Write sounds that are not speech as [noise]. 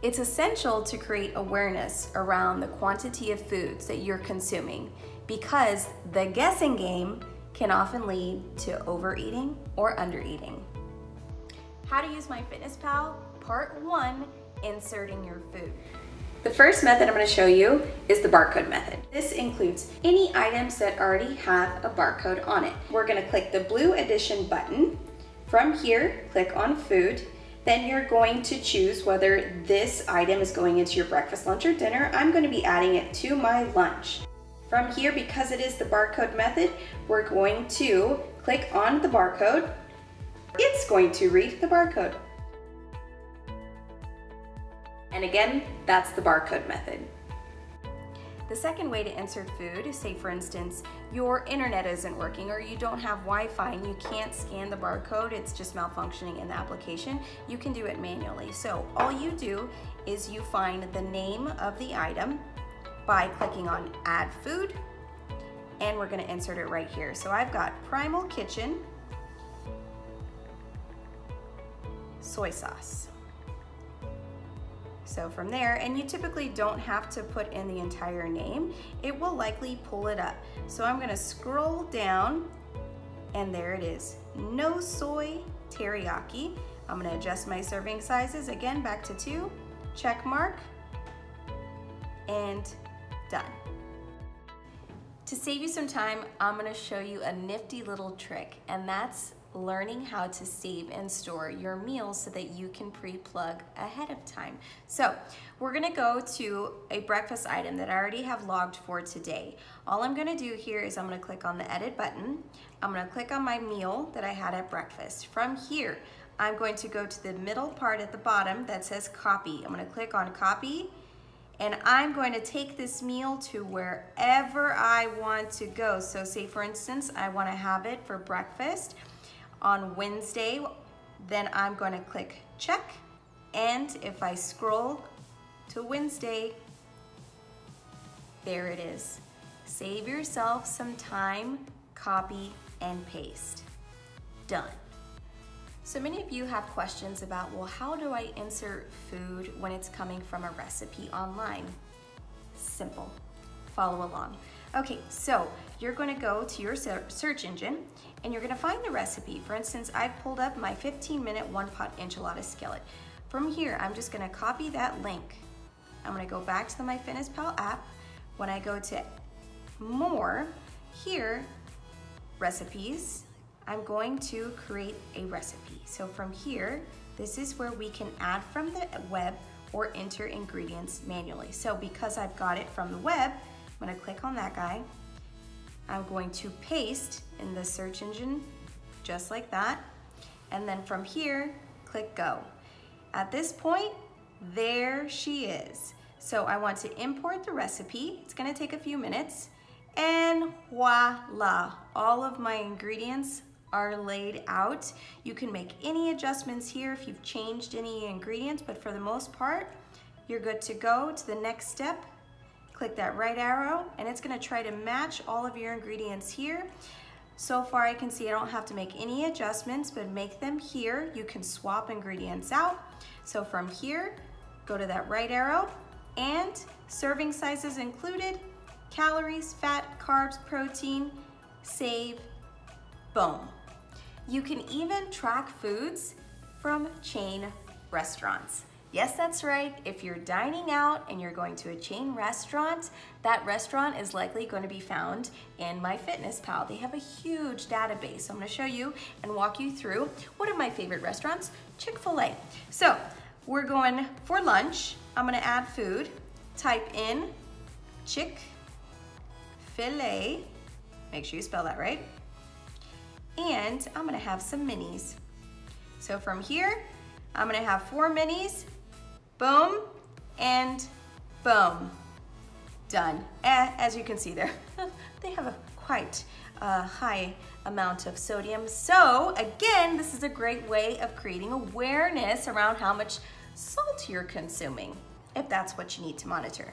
It's essential to create awareness around the quantity of foods that you're consuming because the guessing game can often lead to overeating or undereating. How to use MyFitnessPal, part one, inserting your food. The first method I'm going to show you is the barcode method. This includes any items that already have a barcode on it. We're going to click the blue addition button. From here, click on food. Then you're going to choose whether this item is going into your breakfast, lunch, or dinner. I'm going to be adding it to my lunch. From here, because it is the barcode method, we're going to click on the barcode. It's going to read the barcode. And again, that's the barcode method. The second way to insert food is say for instance, your internet isn't working or you don't have Wi-Fi and you can't scan the barcode, it's just malfunctioning in the application, you can do it manually. So all you do is you find the name of the item by clicking on add food and we're gonna insert it right here. So I've got Primal Kitchen soy sauce. So from there, and you typically don't have to put in the entire name, it will likely pull it up. So I'm gonna scroll down and there it is, no soy teriyaki. I'm gonna adjust my serving sizes, again, back to two, check mark, and done. To save you some time, I'm gonna show you a nifty little trick, and that's learning how to save and store your meals so that you can pre-plug ahead of time. So we're gonna go to a breakfast item that I already have logged for today. All I'm gonna do here is I'm gonna click on the edit button. I'm gonna click on my meal that I had at breakfast. From here, I'm going to go to the middle part at the bottom that says copy. I'm gonna click on copy and I'm going to take this meal to wherever I want to go. So say for instance, I wanna have it for breakfast on Wednesday, then I'm going to click check. And if I scroll to Wednesday, there it is. Save yourself some time, copy, and paste. Done. So many of you have questions about, well, how do I insert food when it's coming from a recipe online? Simple. Follow along. Okay, so you're gonna go to your search engine and you're gonna find the recipe. For instance, I've pulled up my 15 minute one pot enchilada skillet. From here, I'm just gonna copy that link. I'm gonna go back to the MyFitnessPal app. When I go to more, here, recipes, I'm going to create a recipe. So from here, this is where we can add from the web or enter ingredients manually. So because I've got it from the web, I'm gonna click on that guy. I'm going to paste in the search engine just like that. And then from here, click go. At this point, there she is. So I want to import the recipe. It's gonna take a few minutes. And voila, all of my ingredients are laid out. You can make any adjustments here if you've changed any ingredients, but for the most part, you're good to go to the next step click that right arrow and it's gonna try to match all of your ingredients here. So far I can see I don't have to make any adjustments, but make them here. You can swap ingredients out. So from here, go to that right arrow and serving sizes included, calories, fat, carbs, protein, save, boom. You can even track foods from chain restaurants. Yes, that's right. If you're dining out and you're going to a chain restaurant, that restaurant is likely going to be found in MyFitnessPal. They have a huge database. So I'm going to show you and walk you through one of my favorite restaurants, Chick-fil-A. So we're going for lunch. I'm going to add food. Type in Chick-fil-A. Make sure you spell that right. And I'm going to have some minis. So from here, I'm gonna have four minis boom, and boom, done. As you can see there, [laughs] they have a quite uh, high amount of sodium. So again, this is a great way of creating awareness around how much salt you're consuming, if that's what you need to monitor.